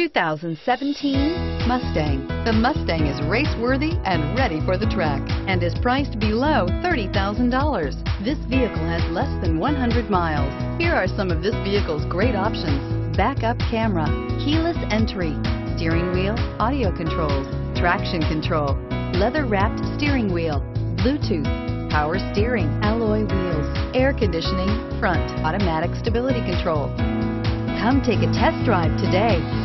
2017 Mustang. The Mustang is race-worthy and ready for the track and is priced below $30,000. This vehicle has less than 100 miles. Here are some of this vehicle's great options. Backup camera, keyless entry, steering wheel, audio controls, traction control, leather-wrapped steering wheel, Bluetooth, power steering, alloy wheels, air conditioning, front, automatic stability control. Come take a test drive today.